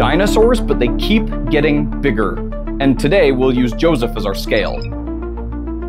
dinosaurs, but they keep getting bigger. And today we'll use Joseph as our scale.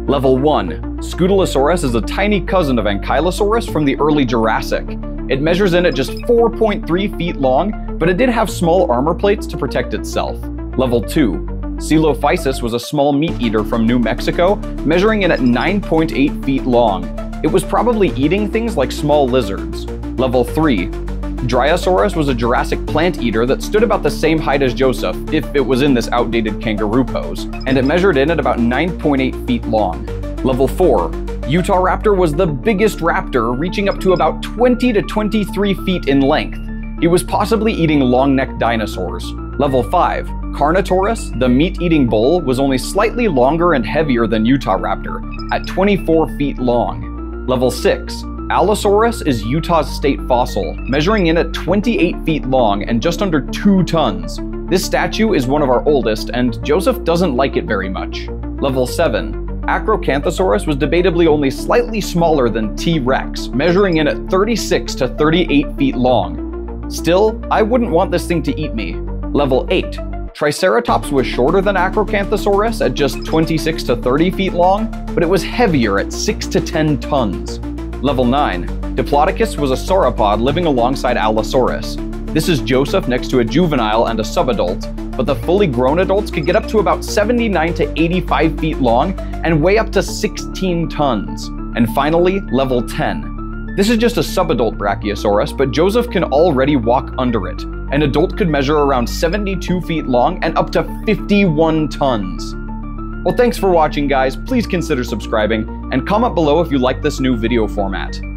Level 1. Scutellosaurus is a tiny cousin of Ankylosaurus from the early Jurassic. It measures in at just 4.3 feet long, but it did have small armor plates to protect itself. Level 2. Coelophysis was a small meat eater from New Mexico, measuring in at 9.8 feet long. It was probably eating things like small lizards. Level 3. Dryosaurus was a Jurassic plant eater that stood about the same height as Joseph, if it was in this outdated kangaroo pose, and it measured in at about 9.8 feet long. Level 4. Utah Raptor was the biggest raptor, reaching up to about 20 to 23 feet in length. It was possibly eating long-necked dinosaurs. Level 5. Carnotaurus, the meat-eating bull, was only slightly longer and heavier than Utah Raptor, at 24 feet long. Level 6. Allosaurus is Utah's state fossil, measuring in at 28 feet long and just under 2 tons. This statue is one of our oldest, and Joseph doesn't like it very much. Level 7. Acrocanthosaurus was debatably only slightly smaller than T. rex, measuring in at 36 to 38 feet long. Still, I wouldn't want this thing to eat me. Level 8. Triceratops was shorter than Acrocanthosaurus at just 26 to 30 feet long, but it was heavier at 6 to 10 tons. Level 9. Diplodocus was a sauropod living alongside Allosaurus. This is Joseph next to a juvenile and a subadult, but the fully grown adults could get up to about 79 to 85 feet long and weigh up to 16 tons. And finally, level 10. This is just a subadult Brachiosaurus, but Joseph can already walk under it. An adult could measure around 72 feet long and up to 51 tons. Well, thanks for watching, guys. Please consider subscribing and comment below if you like this new video format.